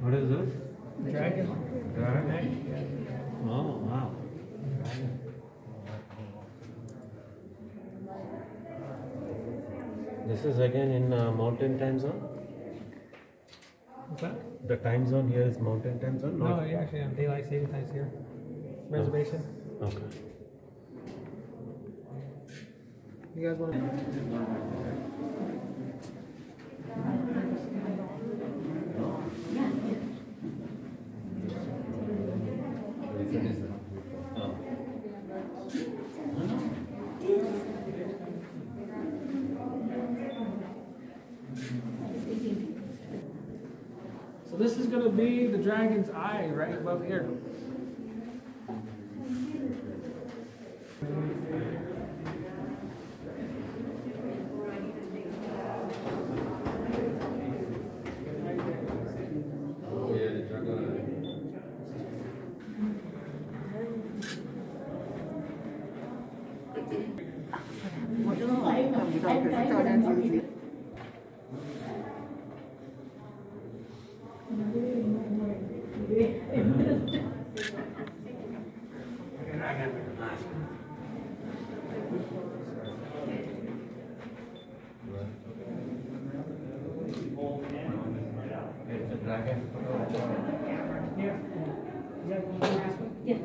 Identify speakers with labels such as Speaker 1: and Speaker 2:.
Speaker 1: What is this?
Speaker 2: Dragon.
Speaker 1: Dragon? Oh, wow. This is again in uh, mountain time zone?
Speaker 2: What's that?
Speaker 1: The time zone here is mountain time zone?
Speaker 2: No, actually have daylight saving times here. Reservation.
Speaker 1: Okay.
Speaker 2: You guys want to? So this is gonna be the dragon's eye right above here.
Speaker 1: 我真的
Speaker 2: 好看不到，可是照相机自己。
Speaker 3: Yeah.